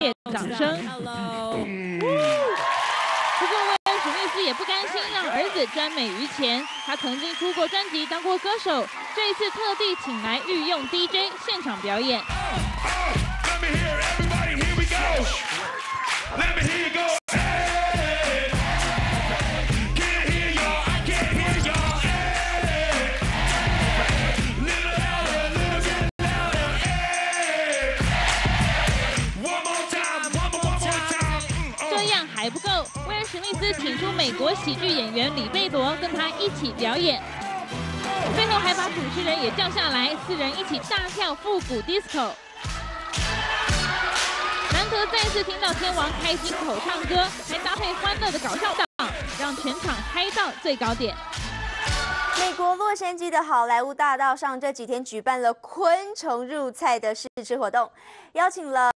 烈掌声。不过威尔史密斯也不甘心让儿子沾美于前，他曾经出过专辑，当过歌手，这一次特地请来御用 DJ 现场表演。样还不够，威尔史密斯请出美国喜剧演员李贝罗跟他一起表演，最后还把主持人也叫下来，四人一起大跳复古 disco。难得再次听到天王开心口唱歌，还搭配欢乐的搞笑档，让全场嗨到最高点。美国洛杉矶的好莱坞大道上这几天举办了昆虫入菜的试吃活动，邀请了